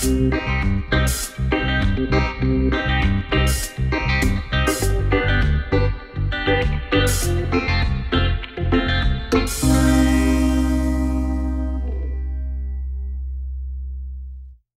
Thank